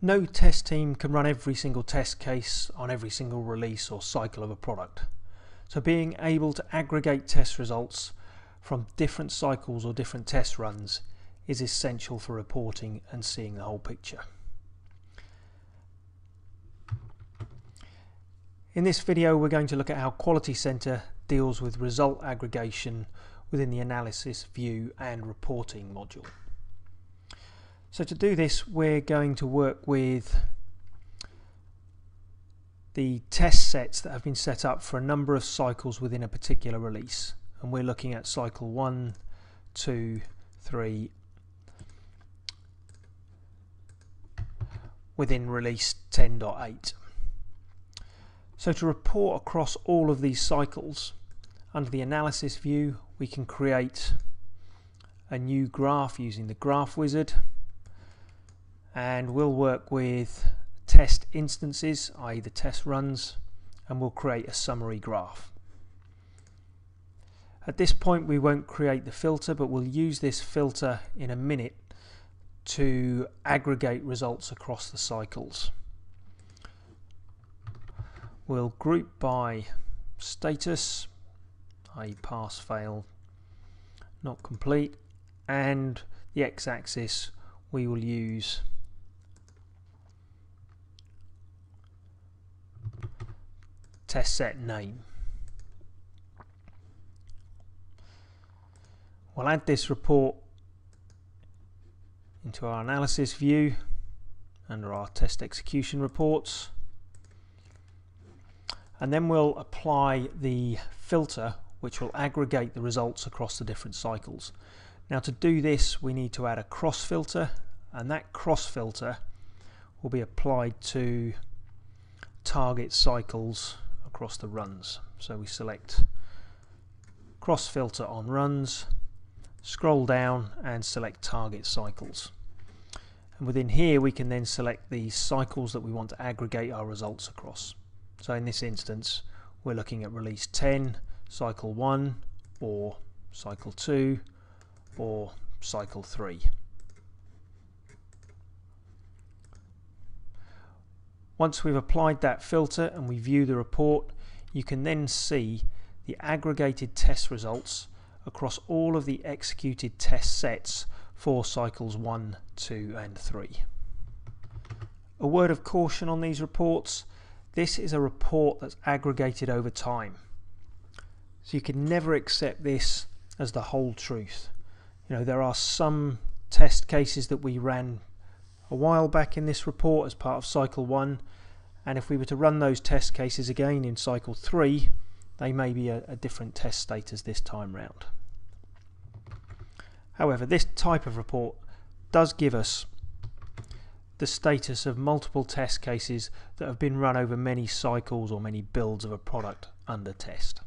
No test team can run every single test case on every single release or cycle of a product. So being able to aggregate test results from different cycles or different test runs is essential for reporting and seeing the whole picture. In this video we're going to look at how Quality Center deals with result aggregation within the analysis, view and reporting module. So to do this we're going to work with the test sets that have been set up for a number of cycles within a particular release and we're looking at cycle 1, 2, 3 within release 10.8. So to report across all of these cycles under the analysis view we can create a new graph using the graph wizard and we'll work with test instances, i.e. the test runs, and we'll create a summary graph. At this point we won't create the filter but we'll use this filter in a minute to aggregate results across the cycles. We'll group by status, i.e. pass, fail, not complete, and the x-axis we will use test set name. We'll add this report into our analysis view under our test execution reports and then we'll apply the filter which will aggregate the results across the different cycles. Now to do this we need to add a cross filter and that cross filter will be applied to target cycles across the runs. So we select cross filter on runs, scroll down and select target cycles. And within here we can then select the cycles that we want to aggregate our results across. So in this instance we're looking at release 10, cycle 1 or cycle 2 or cycle 3. Once we've applied that filter and we view the report, you can then see the aggregated test results across all of the executed test sets for cycles 1, 2 and 3. A word of caution on these reports, this is a report that's aggregated over time. So you can never accept this as the whole truth. You know, there are some test cases that we ran a while back in this report as part of cycle 1 and if we were to run those test cases again in cycle 3 they may be a, a different test status this time round. However this type of report does give us the status of multiple test cases that have been run over many cycles or many builds of a product under test.